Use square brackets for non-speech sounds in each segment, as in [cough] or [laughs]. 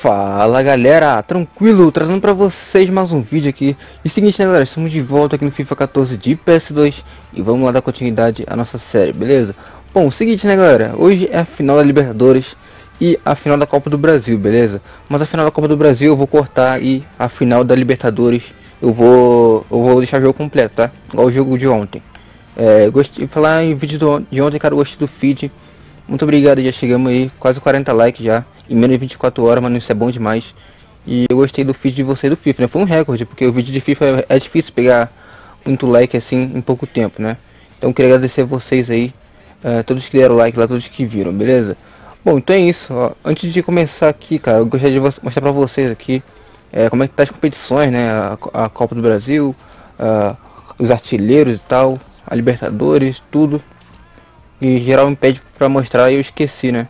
Fala galera, tranquilo, trazendo pra vocês mais um vídeo aqui. E seguinte né galera, estamos de volta aqui no FIFA 14 de PS2 E vamos lá dar continuidade à nossa série, beleza? Bom, seguinte né galera, hoje é a final da Libertadores e a final da Copa do Brasil, beleza? Mas a final da Copa do Brasil eu vou cortar e a final da Libertadores eu vou, eu vou deixar o jogo completo, tá? Igual o jogo de ontem. É, gostei, falar em vídeo de ontem, cara, gostei do feed. Muito obrigado, já chegamos aí, quase 40 likes já em menos de 24 horas, mano, isso é bom demais. E eu gostei do feed de você do FIFA, né? Foi um recorde, porque o vídeo de FIFA é difícil pegar muito like assim em pouco tempo, né? Então queria agradecer a vocês aí, uh, todos que deram like lá, todos que viram, beleza? Bom, então é isso, ó. Antes de começar aqui, cara, eu gostaria de mostrar pra vocês aqui é, como é que tá as competições, né? A, a Copa do Brasil, uh, os artilheiros e tal, a Libertadores, tudo. E geral me pede pra mostrar e eu esqueci, né?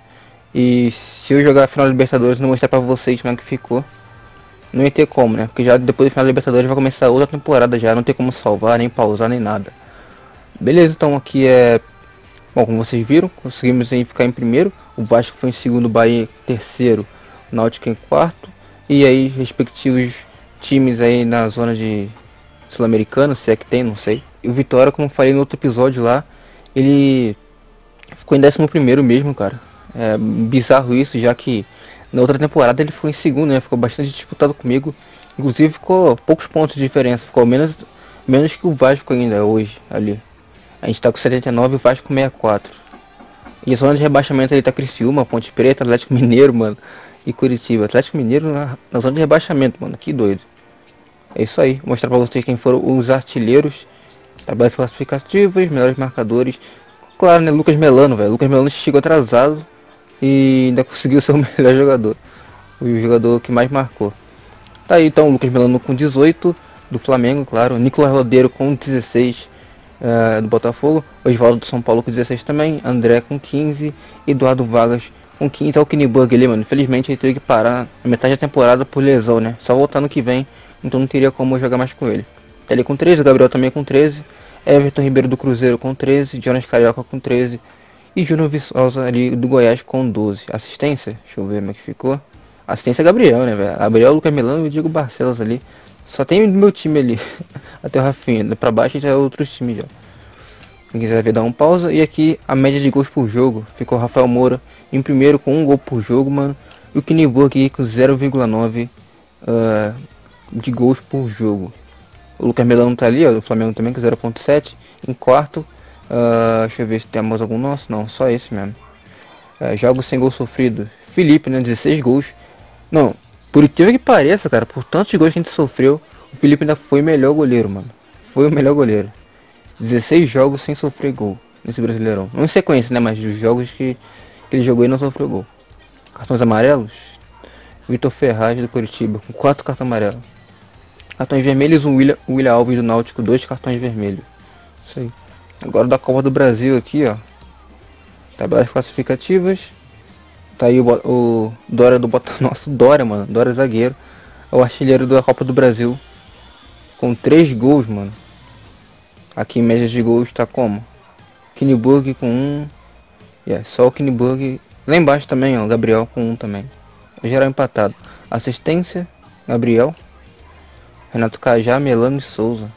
E se eu jogar a final da Libertadores não mostrar pra vocês como é que ficou, não ia ter como, né? Porque já depodo final da Libertadores vai começar outra temporada já, não tem como salvar, nem pausar, nem nada. Beleza, então aqui é... Bom, como vocês viram, conseguimos aí ficar em primeiro. O Vasco foi em segundo, Bahia em terceiro, Náutico em quarto. E aí, respectivos times aí na zona de Sul-Americano, se é que tem, não sei. E o Vitória, como falei no outro episódio lá, ele ficou em décimo primeiro mesmo, cara. É bizarro isso, já que na outra temporada ele foi em segundo, né? Ficou bastante disputado comigo. Inclusive ficou poucos pontos de diferença, ficou menos, menos que o Vasco ainda hoje ali. A gente tá com 79 e o Vasco com 64. E a zona de rebaixamento ali tá Criciúma, Ponte Preta, Atlético Mineiro, mano. E Curitiba. Atlético Mineiro na, na zona de rebaixamento, mano. Que doido. É isso aí. Vou mostrar pra vocês quem foram os artilheiros. Trabalhos classificativos, melhores marcadores. Claro, né? Lucas Melano, velho. Lucas Melano chegou atrasado e ainda conseguiu ser o [laughs] melhor jogador. O jogador que mais marcou. Tá aí então o Lucas Melano com 18 do Flamengo, claro. Nicolas Rodeiro com 16 uh, eh, do Botafogo. Oswaldo do São Paulo com 16 também. André com 15. Eduardo Vargas com 15. É o Kinniburg ali, mano. Infelizmente ele teve que parar metade da temporada por lesão, né? Só voltar no que vem. Então não teria como jogar mais com ele. Tá com 13. O Gabriel também com 13. Everton Ribeiro do Cruzeiro com 13. Jonas Carioca com 13. E Júnior Viçosa ali do Goiás com 12. Assistência, deixa eu ver como é que ficou. Assistência é Gabriel, né, velho? Gabriel, Lucas Melano e o Diego Barcelos ali. Só tem meu time ali. [laughs] Até o Rafinha. Pra baixo já é outros times já. Quem quiser ver, dá um pausa. E aqui a média de gols por jogo. Ficou Rafael Moura em primeiro com um gol por jogo, mano. E o Kniburg aqui com 0,9 uh, ah, de gols por jogo. O Lucas Melano tá ali, ó, do Flamengo também com 0,7. Em quarto, Uh, deixa eu ver se temos algum nosso. Não, só esse mesmo. Uh, jogos sem gol sofrido. Felipe, né? 16 gols. Não, por incrível que pareça, cara, por tantos gols que a gente sofreu, o Felipe ainda foi o melhor goleiro, mano. Foi o melhor goleiro. 16 jogos sem sofrer gol nesse Brasileirão. Não em sequência, né? Mas os jogos que, que ele jogou e não sofreu gol. Cartões amarelos. Vitor Ferraz do Curitiba com 4 cartões amarelos. Cartões vermelhos, um William, William Alves do Náutico, dois cartões vermelhos. Isso aí. Agora da Copa do Brasil aqui, ó. Tabelas classificativas. Tá aí o, o Dória do Bota. [laughs] Nossa, Dória, mano. Dória zagueiro. É o artilheiro da Copa do Brasil. Com 3 gols, mano. Aqui em média de gols tá como? Kinniburg com 1. Um. Yeah, só o Kinniburg. Lá embaixo também, ó. Gabriel com 1 um também. Geral empatado. Assistência. Gabriel. Renato Cajá, Melano e Souza.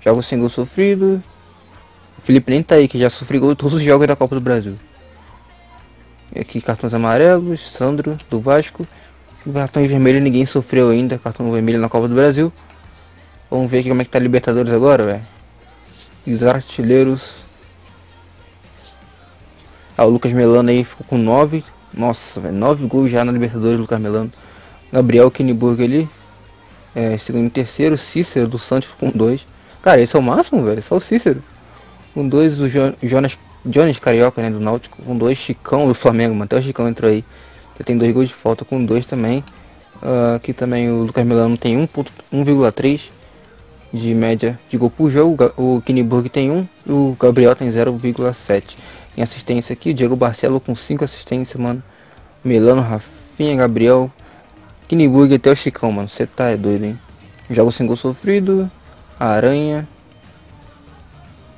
Jogos sem gol sofrido. Felipe nem tá aí, que já sofreu todos os jogos da Copa do Brasil. E aqui cartões amarelos, Sandro do Vasco. Cartões vermelhos ninguém sofreu ainda, cartão vermelho na Copa do Brasil. Vamos ver aqui como é que tá a Libertadores agora, velho. Os artilheiros. Ah, o Lucas Melano aí ficou com 9. Nossa, velho, 9 gols já na Libertadores, Lucas Melano. Gabriel Kenneburg ali. É, segundo e terceiro, Cícero do Santos com 2. Cara, esse é o máximo, velho. Só o Cícero. Com dois, o jo Jonas, Jonas Carioca, né, do Náutico. Com dois, Chicão do Flamengo. Até o Chicão entrou aí. Já tem dois gols de falta com dois também. Uh, aqui também o Lucas Milano tem 1.1,3 de média de gol por jogo. O Kinniburg tem 1 o Gabriel tem 0,7. Em assistência aqui, o Diego Barcelo com 5 assistências, mano. Milano, Rafinha, Gabriel. Kinniburg até o Chicão, mano. Você tá é doido, hein? Jogo sem gol sofrido. Aranha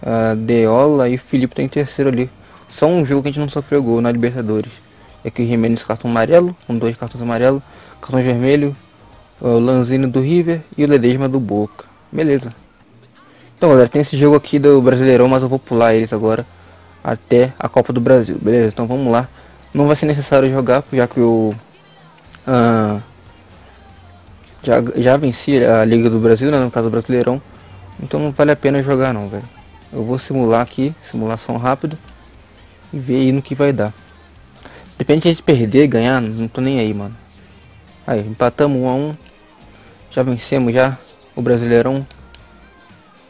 uh, Deola e Felipe tá em terceiro ali. Só um jogo que a gente não sofreu gol na Libertadores. Aqui o Jimenez cartão amarelo, com dois cartões amarelos, cartão vermelho, o Lanzini do River e o Ledesma do Boca. Beleza. Então galera, tem esse jogo aqui do Brasileirão, mas eu vou pular eles agora até a Copa do Brasil, beleza? Então vamos lá. Não vai ser necessário jogar, já que eu uh, já, já venci a Liga do Brasil, né, no caso do Brasileirão. Então não vale a pena jogar não, velho. Eu vou simular aqui, simulação rápida, e ver aí no que vai dar. Depende de perder, ganhar, não tô nem aí, mano. Aí, empatamos 1 a 1 Já vencemos já o Brasileirão.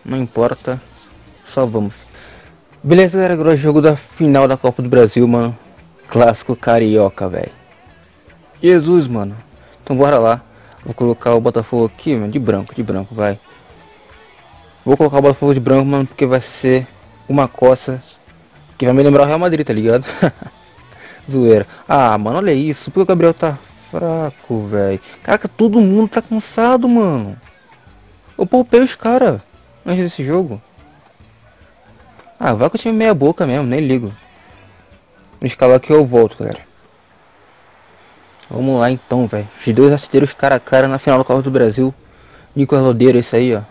Não importa. Só vamos. Beleza, galera. Agora é o jogo da final da Copa do Brasil, mano. Clássico carioca, velho. Jesus, mano. Então bora lá. Vou colocar o Botafogo aqui, mano. De branco, de branco, vai. Vou colocar o Botafogo de branco, mano, porque vai ser uma coça que vai me lembrar o Real Madrid, tá ligado? [laughs] Zoeira. Ah, mano, olha isso. Porque o Gabriel tá fraco, velho. Caraca, todo mundo tá cansado, mano. Eu poupei os caras antes desse jogo. Ah, vai com o time meia boca mesmo, nem ligo. No escalão aqui eu volto, galera. Vamos lá então, velho. Os dois artilheiros cara a cara na final do Copa do Brasil. Nicolas Lodeiro, esse aí, ó.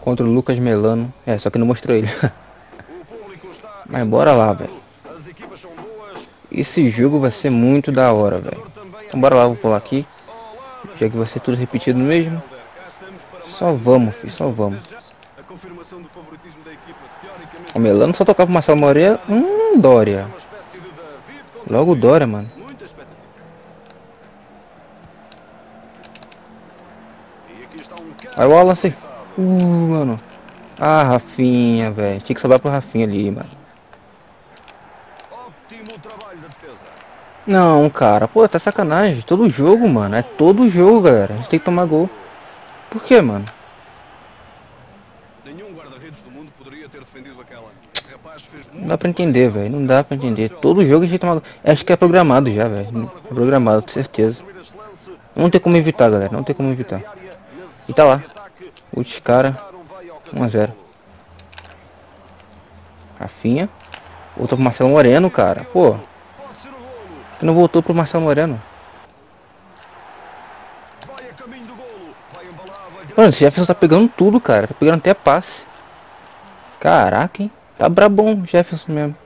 Contra o Lucas Melano. É, só que não mostrou ele. [laughs] Mas bora lá, velho. Esse jogo vai ser muito da hora, velho. Então bora lá, vou pular aqui. Já que vai ser tudo repetido mesmo. Só vamos, filho, só vamos. O Melano só tocava pro Marcelo Moreira. Hum, Dória. Logo Dória, mano. Aí o Wallace. Uh, mano. Ah, Rafinha, velho. Tinha que sobrar pro Rafinha ali, mano. Não, cara. Pô, tá sacanagem. Todo jogo, mano. É todo jogo, galera. A gente tem que tomar gol. Por que, mano? Não dá pra entender, velho. Não dá pra entender. Todo jogo a gente toma... Acho que é programado já, velho. É programado, com certeza. Não tem como evitar, galera. Não tem como evitar. E tá lá. Últimos cara. 1 a 0 Rafinha. Voltou pro Marcelo Moreno, cara. Pô. Que não voltou pro Marcelo Moreno. Mano, esse Jefferson tá pegando tudo, cara. Tá pegando até passe. Caraca, hein? Tá brabom Jefferson mesmo.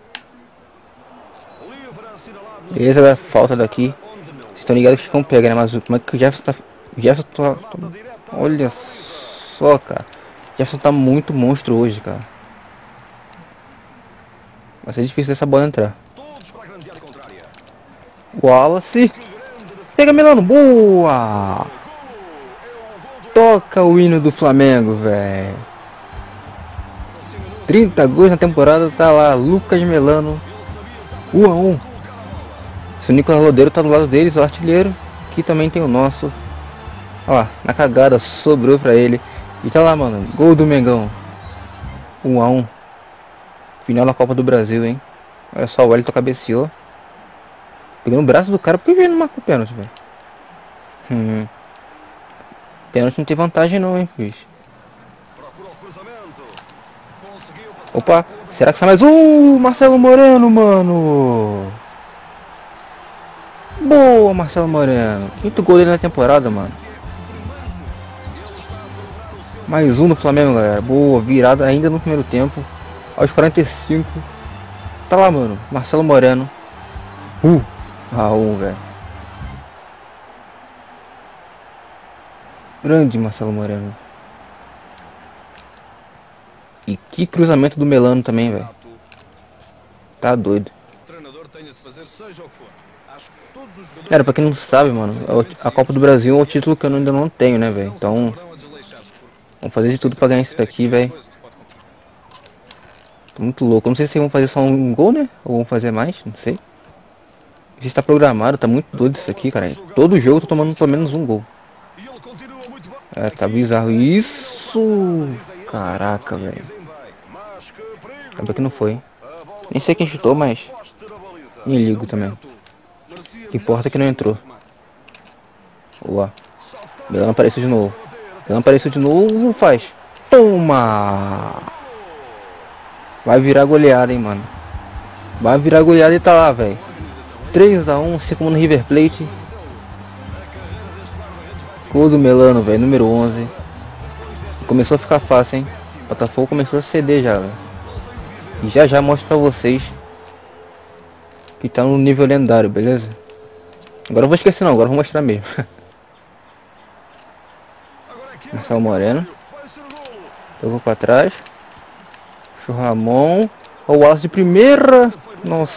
Beleza, galera. Falta daqui. Vocês estão ligados que ficam pega, né? Mas como é que o Jefferson tá... O Jefferson tá... Olha só, cara. O Jefferson tá muito monstro hoje, cara. Vai ser difícil dessa bola entrar. Wallace. Pega Milano. Boa! Toca o hino do Flamengo, velho. 30 gols na temporada, tá lá. Lucas Melano. 1 a 1. Se o Nicolas Rodeiro tá do lado deles, o artilheiro. Aqui também tem o nosso. Olha na cagada, sobrou pra ele. E tá lá, mano. Gol do Mengão. 1 a 1. Final da Copa do Brasil, hein. Olha só, o Wellington cabeceou. Pegando o braço do cara, por que ele não marcou pênalti, velho? Hum. Pênalti não tem vantagem não, hein, fiz. Opa, será que sai mais um? Uh, Marcelo Moreno, mano. Boa, Marcelo Moreno. Quinto gol dele na temporada, mano. Mais um no Flamengo, galera. Boa, virada ainda no primeiro tempo. Aos 45. Tá lá, mano. Marcelo Moreno. Uh, Raul, velho. Grande Marcelo Moreno. E que cruzamento do Melano também, velho. Tá doido. Cara, pra quem não sabe, mano, a Copa do Brasil é o título que eu ainda não tenho, né, velho? Então, vamos fazer de tudo pra ganhar isso daqui, velho. Tô muito louco. Não sei se vão fazer só um gol, né? Ou vão fazer mais, não sei. Isso está programado, tá muito doido isso aqui, cara. Todo jogo eu tô tomando pelo menos um gol. É, tá bizarro. Isso! Caraca, velho. Acabou que não foi. Nem sei quem chutou, mas... Me ligo também. O que importa é que não entrou. Boa. Belão apareceu de novo. Belão apareceu de novo, faz. Toma! Vai virar goleada, hein, mano. Vai virar goleada e tá lá, velho. 3x1, assim como no River Plate. Gol do Melano, velho, número 11. Começou a ficar fácil, hein? Botafogo começou a ceder já, velho. E já já mostro pra vocês que tá no nível lendário, beleza? Agora eu vou esquecer não, agora eu vou mostrar mesmo. [laughs] Marcelo Moreno. Jogou pra trás. O Ramon. O Wallace de primeira. Nossa.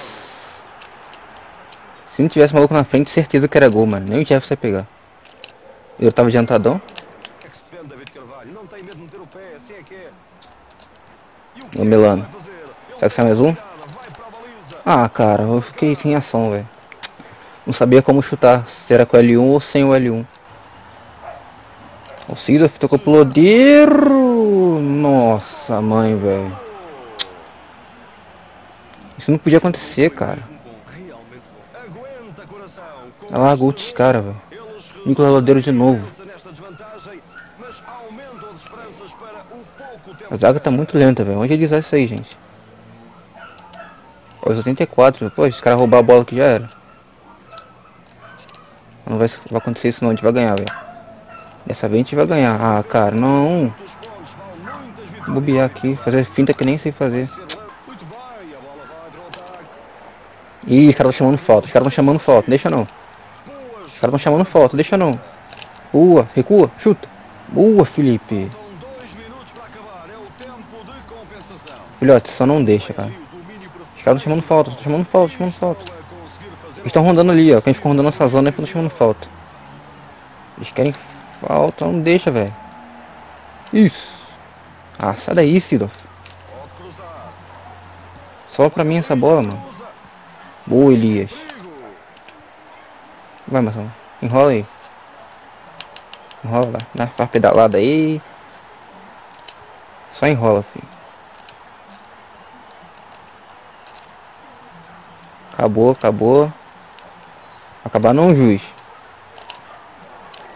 Se não tivesse maluco na frente, certeza que era gol, mano. Nem o Jeff ia pegar. Eu tava adiantadão. O Milano. Será que sai mais um? Ah, cara, eu fiquei sem ação, velho. Não sabia como chutar. Se era com L1 ou sem o L1. O Cida tocou pro Lodeiro. Nossa, mãe, velho. Isso não podia acontecer, cara. Ela largou os cara, velho. Nicolas Lodeiro de novo. A zaga tá muito lenta, velho. Onde eles isso aí, gente? Ó, 84. Pô, esse cara roubar a bola que já era. Não vai, vai acontecer isso não, a gente vai ganhar, velho. Dessa vez a gente vai ganhar. Ah, cara, não. Bobear aqui, fazer finta que nem sei fazer. Ih, os caras estão chamando falta, os caras estão chamando falta, deixa não. Os caras estão chamando falta, deixa não. Boa, recua, chuta. Boa, Felipe. Filhote, só não deixa, cara. Os caras estão chamando falta, estão chamando falta, chamando falta. Eles estão rondando ali, ó. Quem ficou rondando essa zona é porque estão chamando falta. Eles querem falta, não deixa, velho. Isso. Ah, sai daí, Sidorf. Só pra mim essa bola, mano. Boa, Elias. Vai, Marcelo. Enrola aí. Enrola lá. Dá pedalada aí. Só enrola, filho. Acabou, acabou. Acabar não, juiz.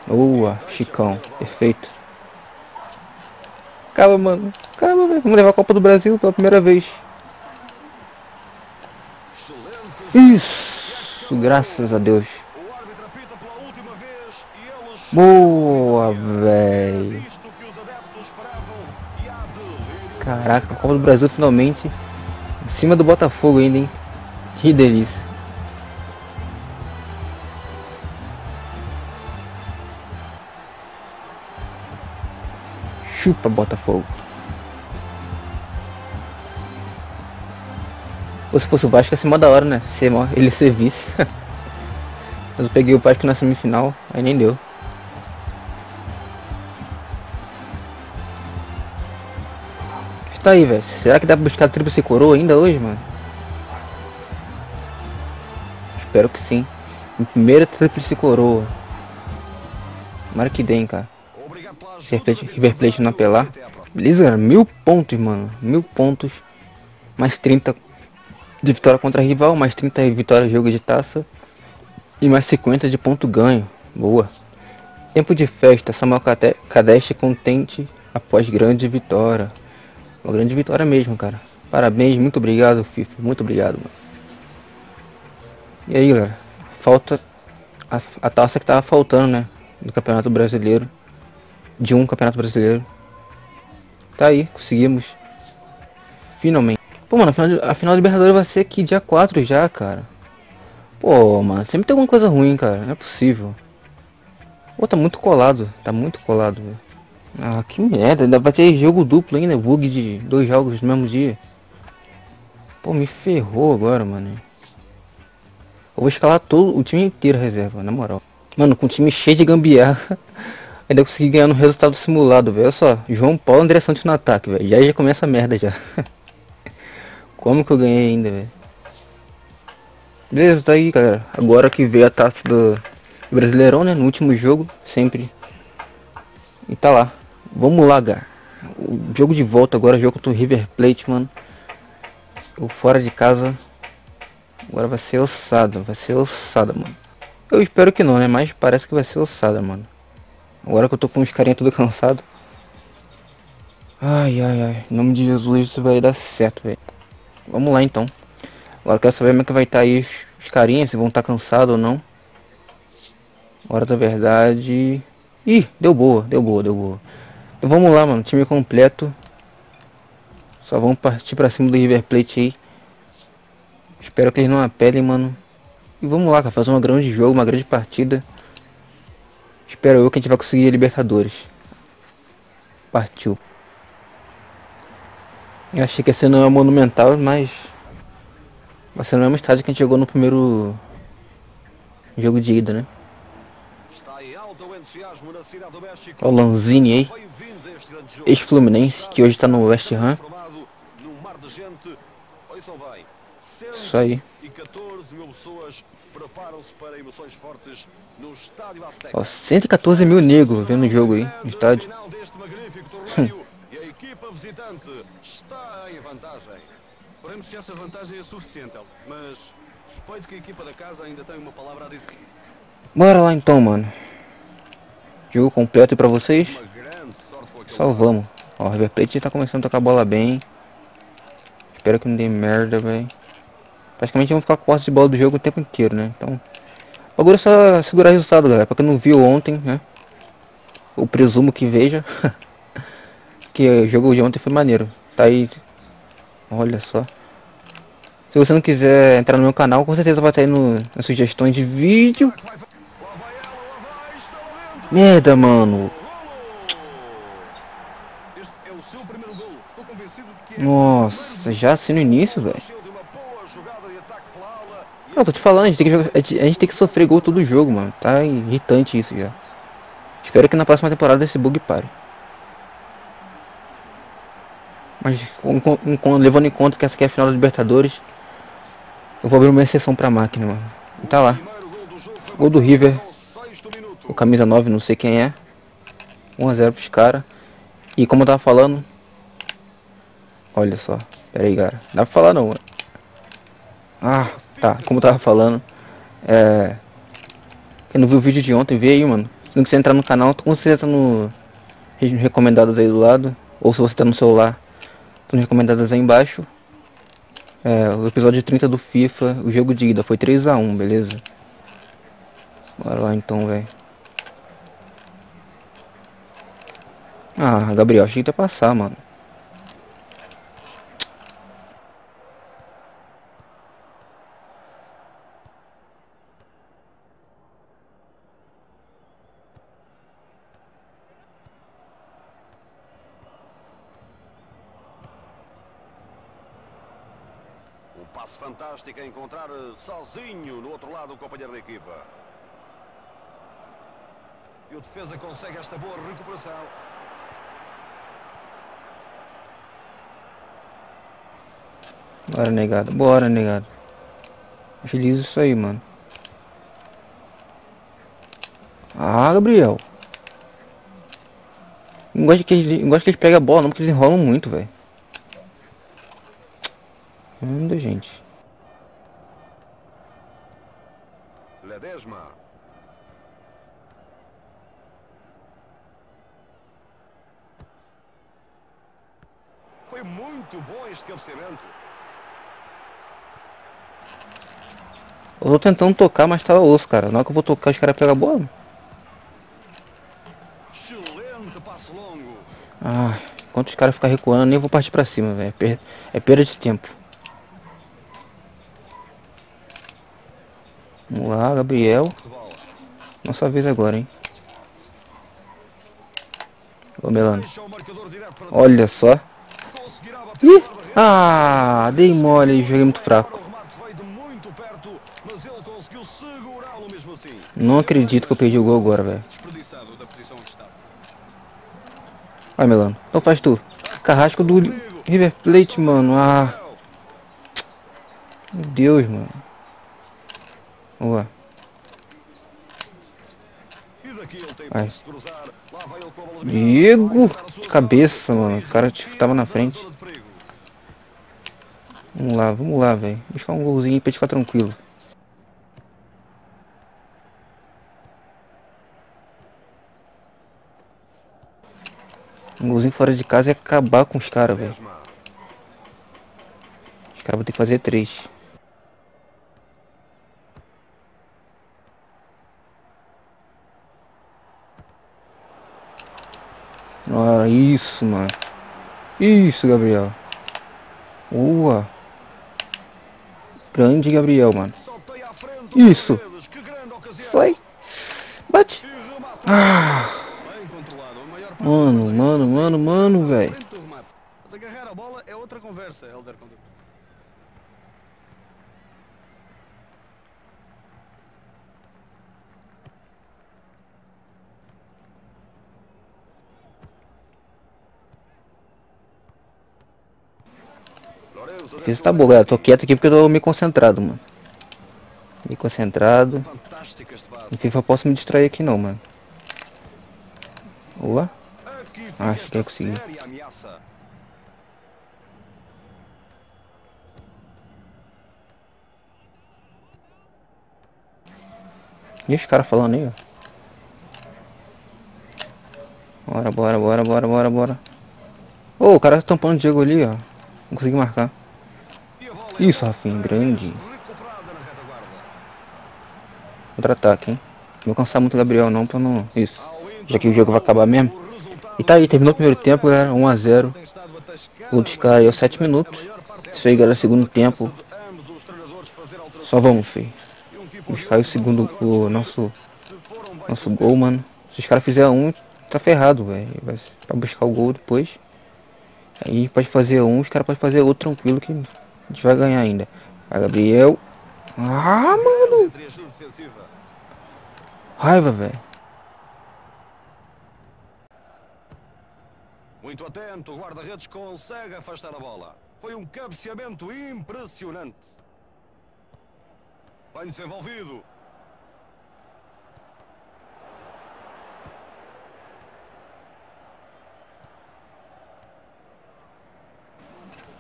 Boa, Chicão. Perfeito. Acaba, mano. Acaba, velho. Vamos levar a Copa do Brasil pela primeira vez. Isso, graças a Deus. Boa, velho. Caraca, Copa do Brasil finalmente em cima do Botafogo ainda, hein? Que delícia. Chupa Botafogo. Ou se fosse o Vasco ia ser mó da hora, né? Mó, ele ser vice. [laughs] Mas eu peguei o Vasco na semifinal, aí nem deu. Está aí, velho. Será que dá pra buscar tríplice coroa ainda hoje, mano? Espero que sim. Primeira tríplice coroa. Tomara que cara. River Plate não apelar. Beleza? Mil pontos, mano. Mil pontos. Mais 30 de vitória contra rival, mais 30 vitórias de jogo de taça e mais 50 de ponto ganho. Boa. Tempo de festa, Samuel Kadesh contente após grande vitória. Uma grande vitória mesmo, cara. Parabéns, muito obrigado, FIFA. Muito obrigado, mano. E aí, galera. Falta a, a taça que tava faltando, né? Do Campeonato Brasileiro. De um Campeonato Brasileiro. Tá aí, conseguimos. Finalmente. Pô, mano, a final, a final Libertadores vai ser aqui dia 4 já, cara. Pô, mano, sempre tem alguma coisa ruim, cara. Não é possível. Pô, tá muito colado. Tá muito colado, velho. Ah, que merda. Ainda vai ter jogo duplo ainda. Bug de dois jogos no mesmo dia. Pô, me ferrou agora, mano. Eu vou escalar todo o time inteiro reserva, na moral. Mano, com o time cheio de gambiarra. [laughs] Ainda consegui ganhar no resultado simulado, velho. Olha só, João Paulo André Santos no ataque, velho. Já já começa a merda já. [laughs] Como que eu ganhei ainda, velho? Beleza, tá aí, galera. Agora que veio a taça do Brasileirão, né? No último jogo, sempre. E tá lá. Vamos lá. O jogo de volta agora, jogo contra o River Plate, mano. O fora de casa. Agora vai ser ossada, vai ser ossada, mano. Eu espero que não, né? Mas parece que vai ser ossada, mano. Agora que eu tô com os carinha tudo cansado. Ai, ai, ai. Em nome de Jesus, isso vai dar certo, velho. Vamos lá então. Agora eu quero saber como é que vai estar tá aí os carinhas, se vão estar tá cansados ou não. Hora da verdade. Ih, deu boa, deu boa, deu boa. Então vamos lá, mano. Time completo. Só vamos partir pra cima do River Plate aí. Espero que eles não apelem, mano. E vamos lá, cara. Fazer um grande jogo, uma grande partida. Espero eu que a gente vai conseguir a Libertadores. Partiu. Eu achei que esse não é monumental, mas... Vai ser no mesmo estádio que a gente jogou no primeiro... Jogo de ida, né? Olha o Lanzini aí. Ex-Fluminense, que hoje está no West Ham. Isso aí. Ó, 114 mil negros vendo o jogo aí no estádio. [laughs] visitante está em vantagem. Veremos se essa vantagem é suficiente, mas suspeito que a equipa da casa ainda tem uma palavra a dizer. Bora lá então, mano. Jogo completo para vocês. Só vamos. Ó, o River Plate tá começando a tocar a bola bem. Espero que não dê merda, velho. Praticamente vamos ficar com a de bola do jogo o tempo inteiro, né? Então, agora é só segurar o resultado, galera. Pra quem não viu ontem, né? Eu presumo que veja. [laughs] que o jogo de ontem foi maneiro. Tá aí. Olha só. Se você não quiser entrar no meu canal, com certeza vai estar aí no, nas sugestões de vídeo. Merda, mano. Nossa, já assim no início, velho. Não, tô te falando, a gente, tem que, a gente tem que sofrer gol todo jogo, mano. Tá irritante isso já. Espero que na próxima temporada esse bug pare. Mas levando em conta que essa aqui é a final da Libertadores, eu vou abrir uma exceção pra máquina, mano. E tá lá. Gol do River. O camisa 9, não sei quem é. 1x0 pros caras. E como eu tava falando. Olha só. Pera aí, cara. Não dá pra falar não, mano. Ah, Tá, como eu tava falando, é... Quem não viu o vídeo de ontem, vê aí, mano. Se não quiser entrar no canal, com certeza tá no recomendados aí do lado. Ou se você tá no celular, estão recomendados aí embaixo. É, o episódio 30 do FIFA, o jogo de ida foi 3x1, beleza? Bora lá então, velho. Ah, Gabriel, achei que ia passar, mano. passe fantástico a encontrar eh, sozinho no outro lado o companheiro da equipa. E o defesa consegue esta boa recuperação. Bora, negado. Bora, negado. Feliz isso aí, mano. Ah, Gabriel. Não gosto que eles, não gosto que eles pegam a bola não, porque eles enrolam muito, velho. Anda, gente. Ledesma. Foi muito bom este cabeceamento. Eu tô tentando tocar, mas tava osso, cara. Na hora que eu vou tocar, os caras pegam a bola. Excelente passo longo. Ah, enquanto os caras ficam recuando, eu nem vou partir pra cima, velho. É perda de tempo. Vamos lá, Gabriel. Nossa vez agora, hein? Ô, Melano. Olha só. Ih! Ah, dei mole, joguei muito fraco. Não acredito que eu perdi o gol agora, velho. Vai, Melano. Então faz tu. Carrasco do River Plate, mano. Ah. Meu Deus, mano. Boa. Vai. Diego! Cabeça, mano. O cara tipo, tava na frente. Vamos lá, vamos lá, velho. Buscar um golzinho pra gente ficar tranquilo. Um golzinho fora de casa é acabar com os caras, velho. Os caras vão ter que fazer três. Ah, isso, mano. Isso, Gabriel. Boa. Grande Gabriel, mano. Isso. Sai. Bate. Ah. Mano, mano, mano, mano, velho. Mas agarrar a bola é outra conversa, Helder Conduto. Fiz tá bugado, tô quieto aqui porque eu tô meio concentrado, mano. Meio concentrado. No FIFA posso me distrair aqui não, mano. Boa. Fica Acho que eu consegui. E os caras falando aí, ó. Bora, bora, bora, bora, bora, bora. Ô, o cara tá tampando o Diego ali, ó. Não consegui marcar. Isso, Rafinha, grande. Contra-ataque, hein. Não vou cansar muito o Gabriel não, pra não... Isso. Já que o jogo vai acabar mesmo. E tá aí, terminou o primeiro tempo, galera. 1x0. tem estado a tascar, Gol dos caras aí aos 7 minutos. Isso aí, galera, segundo tempo. Só vamos, filho. Buscar o segundo, o nosso, nosso gol, mano. Se os caras fizerem um, tá ferrado, velho. Vai buscar o gol depois. Aí pode fazer um, os caras podem fazer outro tranquilo que a gente vai ganhar ainda. Vai, Gabriel. Ah, mano. Raiva, velho. Muito atento, o guarda-redes consegue afastar a bola. Foi um cabeceamento impressionante. Bem desenvolvido.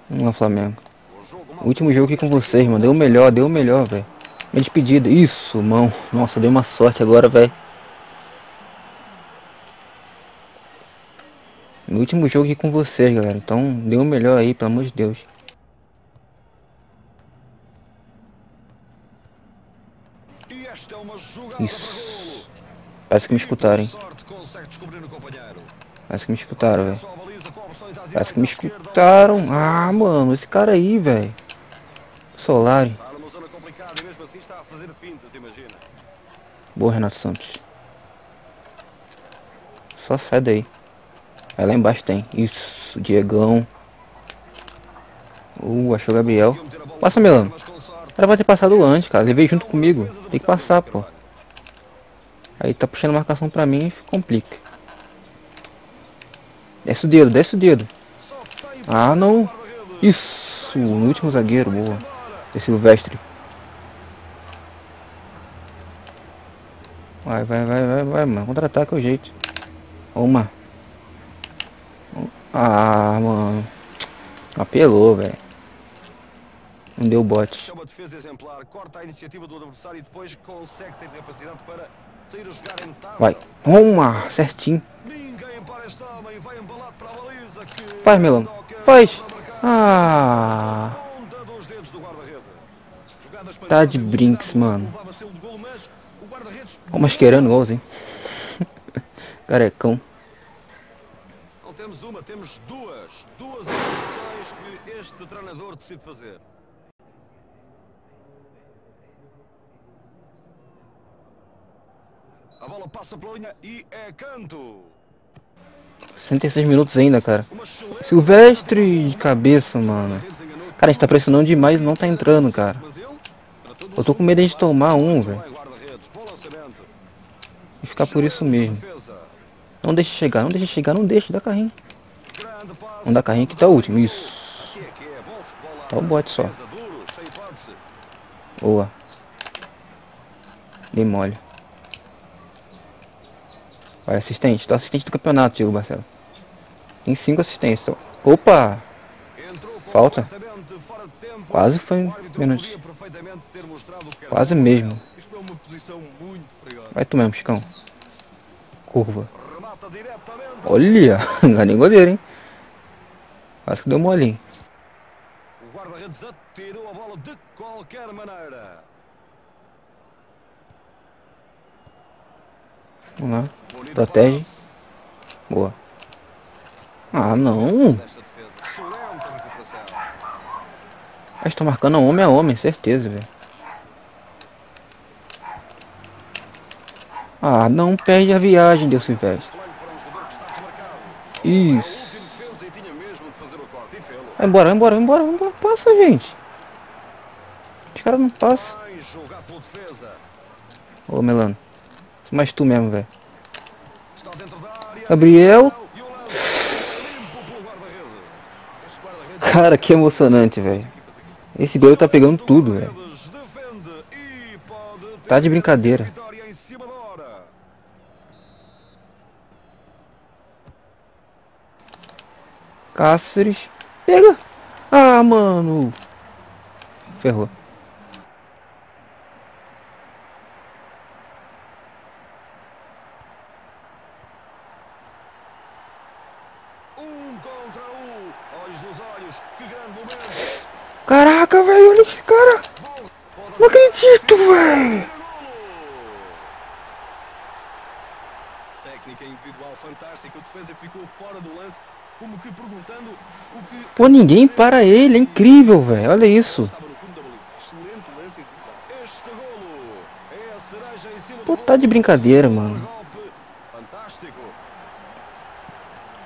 Vamos lá, Flamengo. O último jogo aqui com vocês, mano. Deu o melhor, deu o melhor, velho. Minha despedida. Isso, mão. Nossa, deu uma sorte agora, velho. No último jogo aqui com vocês, galera. Então, deu o melhor aí, pelo amor de Deus. Isso. Parece que me escutaram, hein. Parece que me escutaram, velho. Parece que me escutaram. Ah, mano, esse cara aí, velho. Solari. Boa, Renato Santos. Só sai daí. Aí lá embaixo tem. Isso, Diegão. Uh, achou o Gabriel. Passa, Melano. cara vai ter passado antes, cara. Levei junto comigo. Tem que passar, pô. Aí tá puxando marcação pra mim e complica. Desce o dedo, desce o dedo. Ah, não. Isso, no último zagueiro, boa. É Silvestre. Vai, vai, vai, vai, vai, mano. Contra-ataque é o jeito. Uma. Ah, mano. Apelou, velho. Não deu bote. É uma defesa exemplar, corta a iniciativa do adversário e depois consegue ter capacidade para sair a jogar em Vai. Toma, certinho. Ninguém para este homem, vai embalado para a baliza que Faz, Melão. Faz. Ah. Tá de brinks, mano. Ó, masquerando gols, hein. Carecão. Não temos uma, temos duas. Duas que este treinador decide fazer. A bola passa pela linha e é canto. 66 minutos ainda, cara. Silvestre de cabeça, mano. Cara, a gente tá pressionando demais e não tá entrando, cara. Eu tô com medo de tomar um, velho. E ficar por isso mesmo. Não deixa chegar, não deixa chegar, não deixa, dá carrinho. Vamos dar carrinho que tá o último, isso. É é, Tá o bote só. Boa. Dei mole. Vai, assistente. Tá assistente do campeonato, Diego Barcelo. Tem cinco assistências. Opa! Falta. Quase foi menos. era Quase mesmo. É. Vai tu mesmo, Chicão. Curva. Olha! Enganei o goleiro, hein? Quase que deu molinho. O guarda-redes atirou a bola de qualquer maneira. Vamos lá. Protege. Boa. Ah, não. Eles estão marcando homem a homem, certeza, velho. Ah, não perde a viagem, Deus Silvestre. Isso. Vai embora, vai embora, vai embora, vai embora. Passa, gente. Os caras não passam. Ô, Melano. Mas tu mesmo, velho. Gabriel. Cara, que emocionante, velho. Esse gol tá pegando tudo, velho. Tá de brincadeira. Cáceres. Pega. Ah, mano. Ferrou. Um contra um. Olhos nos olhos. Que grande momento. Caraca, velho. Olha esse cara. Não acredito, velho. Técnica individual fantástica. O defesa ficou fora do lance, como que perguntando o que. Pô, ninguém para ele. É incrível, velho. Olha isso. É Pô, tá de brincadeira, mano.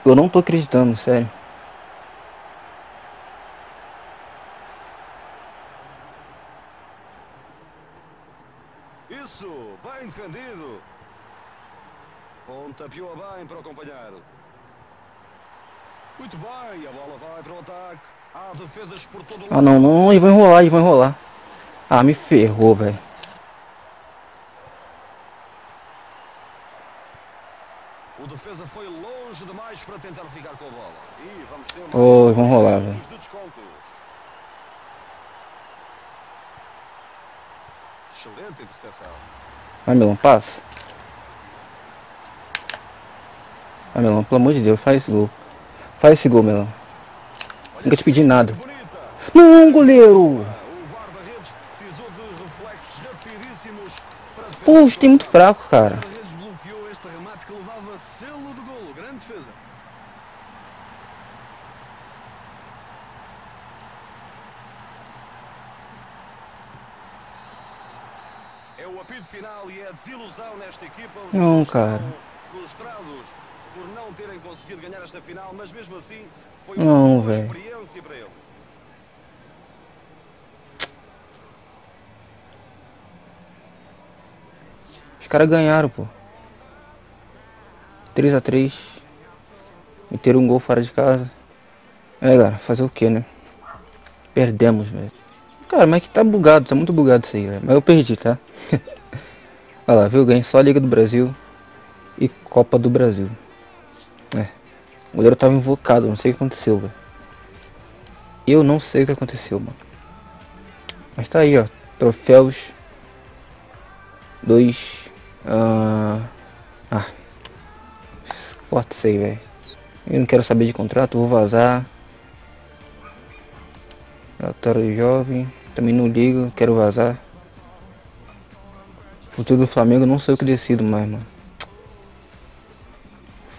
Eu não tô acreditando, sério. Isso, bem defendido. Pontapeou bem para o companheiro. Muito bem, a bola vai para o ataque. Há defesas por todo o Ah, não, não. Eles vão enrolar, eles vão enrolar. Ah, me ferrou, velho. O defesa foi longe demais para tentar ficar com a bola. E vamos ter mais Oh, vão rolar, velho. Excelente interseção. Vai, Melão, passa. Vai, Melão, pelo amor de Deus, faz esse gol. Faz esse gol, Melão. Nunca te pedi nada. Não, goleiro! O guarda-redes precisou de reflexos rapidíssimos para defender. Pô, o chute é muito fraco, cara. O guarda-redes bloqueou este remate que levava selo de golo. Grande defesa. É o apito final e é a desilusão nesta equipa. Os Não, jogadores cara. estão Frustrados por não terem conseguido ganhar esta final, mas mesmo assim foi Não, uma boa velho. experiência para eles. Os caras ganharam, pô. 3x3. Meteram um gol fora de casa. É, cara, fazer o que, né? Perdemos, velho. Cara, mas que tá bugado, tá muito bugado isso aí, velho. Mas eu perdi, tá? [laughs] Olha lá, viu? Ganhei só a Liga do Brasil e Copa do Brasil. É. O goleiro tava invocado, não sei o que aconteceu, velho. Eu não sei o que aconteceu, mano. Mas tá aí, ó. Troféus. Dois. Ah. ah. Isso aí, velho. Eu não quero saber de contrato, vou vazar. Relatório jovem. Também não ligo, quero vazar. Futuro do Flamengo, não sei o que decido mais, mano.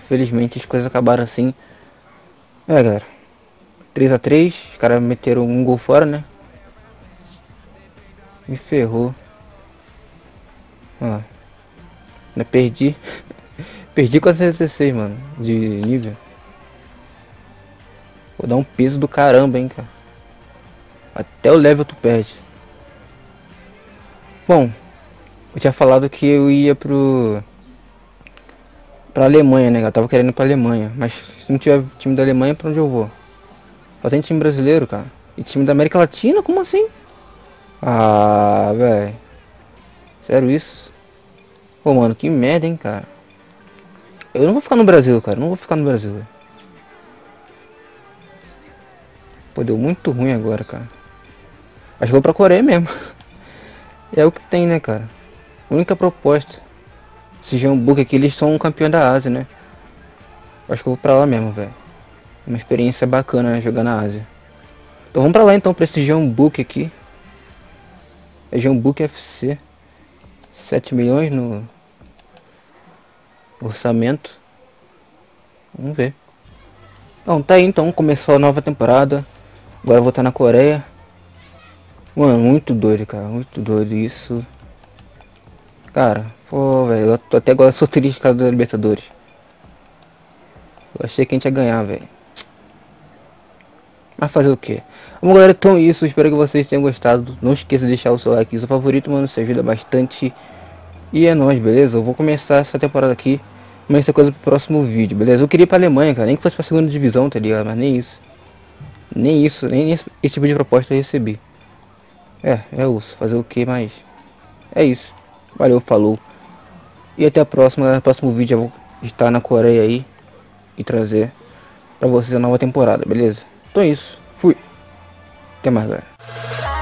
Felizmente as coisas acabaram assim. É, galera. 3x3, os caras meteram um gol fora, né? Me ferrou. Ó. Ainda perdi. perdi com a 16, mano. De nível. Vou dar um peso do caramba, hein, cara. Até o level tu perde. Bom, eu tinha falado que eu ia pro pra Alemanha, né? Eu tava querendo ir pra Alemanha, mas se não tiver time da Alemanha, pra onde eu vou? Só tem time brasileiro, cara. E time da América Latina? Como assim? Ah, velho. Sério isso? Pô, mano, que merda, hein, cara. Eu não vou ficar no Brasil, cara. Não vou ficar no Brasil, velho. Pô, deu muito ruim agora, cara. Acho que vou pra Coreia mesmo. [laughs] É o que tem, né, cara? Única proposta. Esse Jambuca aqui, eles são campeão da Ásia, né? Acho que eu vou pra lá mesmo, velho. Uma experiência bacana, né, jogar na Ásia. Então vamos pra lá então, pra esse Jambuca aqui. É Jambuca FC. 7 milhões no orçamento. Vamos ver. Então tá aí então, começou a nova temporada. Agora eu vou estar na Coreia. Mano, muito doido, cara. Muito doido isso. Cara, pô, velho. Até agora sou triste por causa da Libertadores. Eu achei que a gente ia ganhar, velho. Mas fazer o que? Bom galera, então é isso, espero que vocês tenham gostado. Não esqueça de deixar o seu like, seu favorito, mano, isso ajuda bastante. E é nóis, beleza? Eu vou começar essa temporada aqui, mas essa coisa pro próximo vídeo, beleza? Eu queria ir pra Alemanha, cara, nem que fosse pra segunda divisão, tá ligado? Mas nem isso. Nem isso, nem esse, esse tipo de proposta eu recebi. É, é isso, fazer o que, mas... É isso. Valeu, falou. E até a próxima, no próximo vídeo eu vou estar na Coreia aí e trazer pra vocês a nova temporada, beleza? Então é isso. Fui. Até mais, galera.